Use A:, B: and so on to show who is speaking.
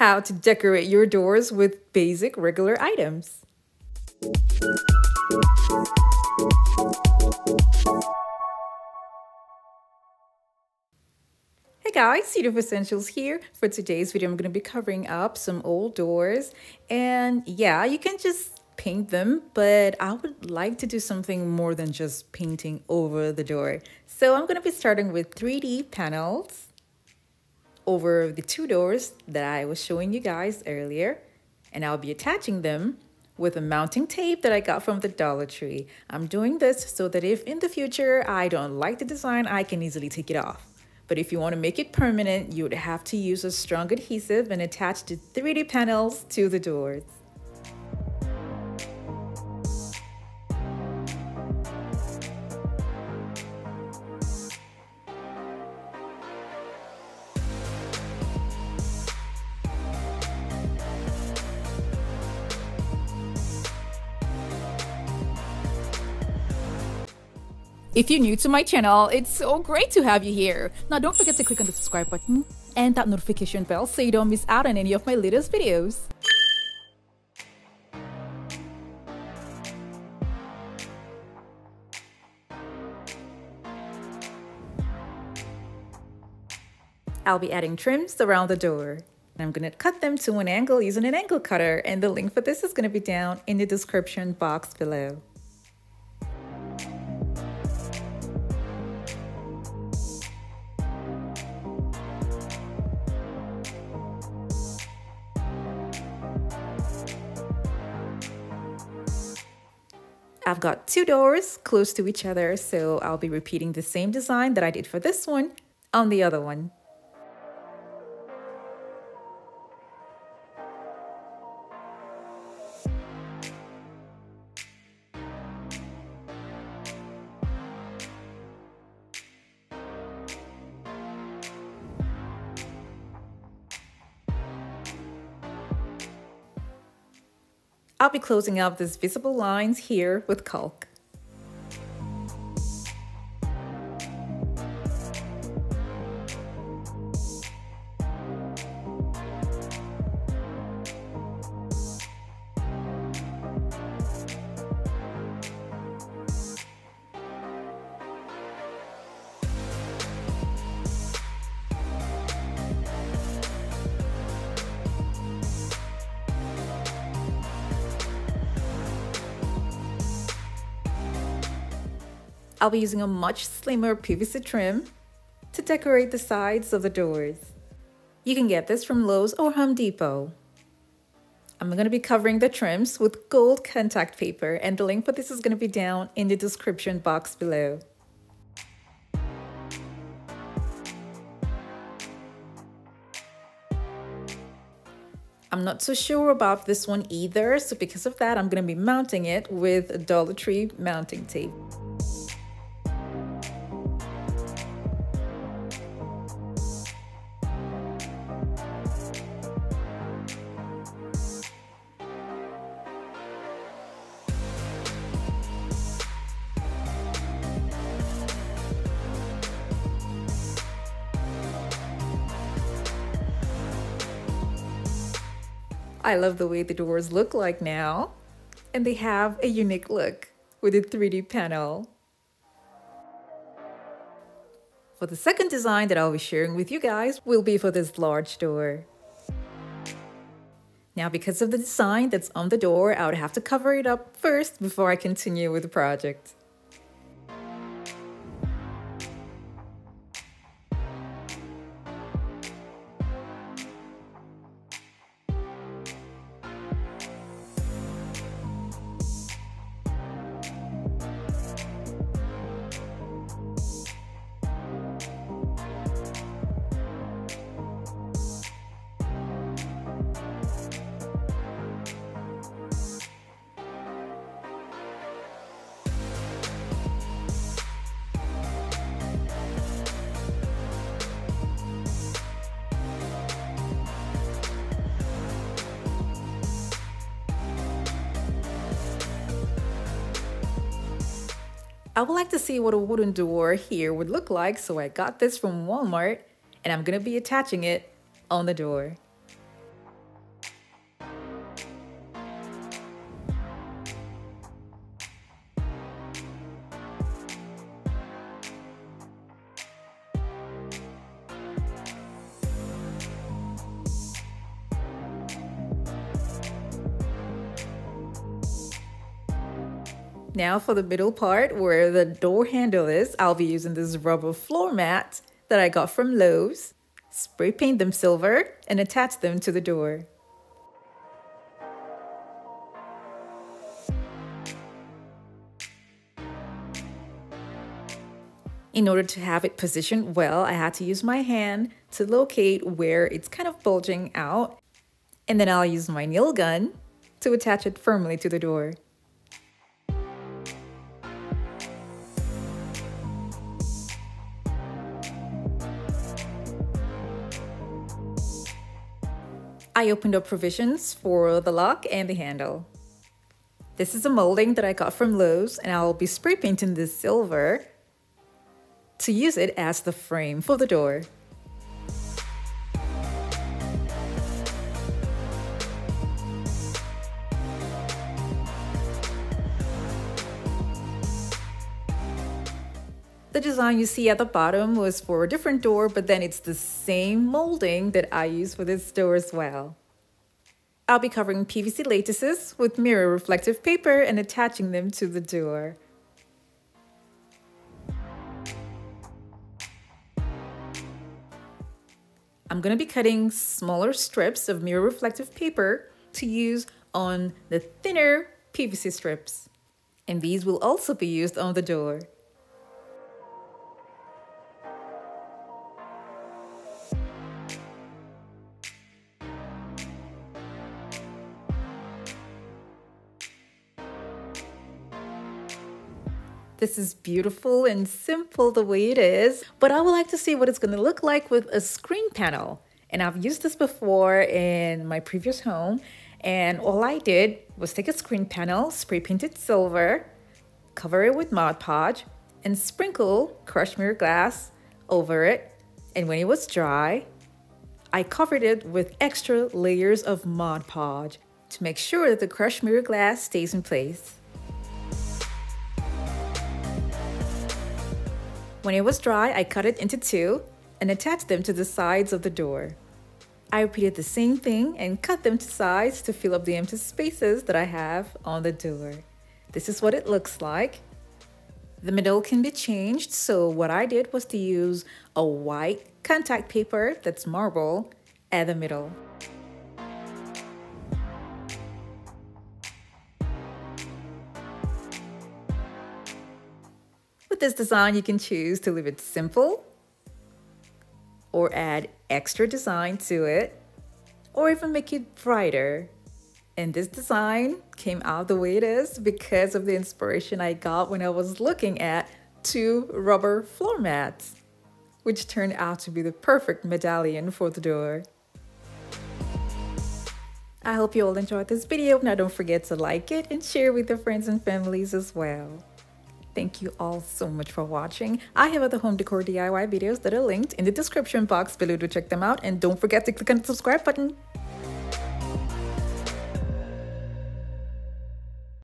A: how to decorate your doors with basic regular items. Hey guys, Yoduvh Essentials here. For today's video, I'm going to be covering up some old doors. And yeah, you can just paint them, but I would like to do something more than just painting over the door. So I'm going to be starting with 3D panels over the two doors that I was showing you guys earlier. And I'll be attaching them with a mounting tape that I got from the Dollar Tree. I'm doing this so that if in the future I don't like the design, I can easily take it off. But if you want to make it permanent, you would have to use a strong adhesive and attach the 3D panels to the doors. If you're new to my channel, it's so great to have you here. Now don't forget to click on the subscribe button and that notification bell so you don't miss out on any of my latest videos. I'll be adding trims around the door. I'm going to cut them to an angle using an angle cutter and the link for this is going to be down in the description box below. I've got two doors close to each other, so I'll be repeating the same design that I did for this one on the other one. I'll be closing up these visible lines here with caulk. I'll be using a much slimmer PVC trim to decorate the sides of the doors. You can get this from Lowe's or Home Depot. I'm going to be covering the trims with gold contact paper and the link for this is going to be down in the description box below. I'm not so sure about this one either, so because of that, I'm going to be mounting it with Dollar Tree mounting tape. I love the way the doors look like now. And they have a unique look with a 3D panel. For the second design that I'll be sharing with you guys will be for this large door. Now because of the design that's on the door, I would have to cover it up first before I continue with the project. I would like to see what a wooden door here would look like, so I got this from Walmart and I'm gonna be attaching it on the door. Now for the middle part where the door handle is, I'll be using this rubber floor mat that I got from Lowe's. Spray paint them silver and attach them to the door. In order to have it positioned well, I had to use my hand to locate where it's kind of bulging out. And then I'll use my nail gun to attach it firmly to the door. I opened up provisions for the lock and the handle. This is a molding that I got from Lowe's and I'll be spray painting this silver to use it as the frame for the door. The design you see at the bottom was for a different door, but then it's the same molding that I use for this door as well. I'll be covering PVC lattices with mirror reflective paper and attaching them to the door. I'm going to be cutting smaller strips of mirror reflective paper to use on the thinner PVC strips. And these will also be used on the door. This is beautiful and simple the way it is, but I would like to see what it's going to look like with a screen panel. And I've used this before in my previous home. And all I did was take a screen panel, spray paint it silver, cover it with Mod Podge, and sprinkle crushed mirror glass over it. And when it was dry, I covered it with extra layers of Mod Podge to make sure that the crushed mirror glass stays in place. When it was dry, I cut it into two and attached them to the sides of the door. I repeated the same thing and cut them to size to fill up the empty spaces that I have on the door. This is what it looks like. The middle can be changed, so what I did was to use a white contact paper that's marble at the middle. With this design, you can choose to leave it simple or add extra design to it or even make it brighter. And this design came out the way it is because of the inspiration I got when I was looking at two rubber floor mats, which turned out to be the perfect medallion for the door. I hope you all enjoyed this video. Now don't forget to like it and share with your friends and families as well. Thank you all so much for watching. I have other home decor DIY videos that are linked in the description box below to check them out. And don't forget to click on the subscribe button.